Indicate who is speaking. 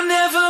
Speaker 1: I never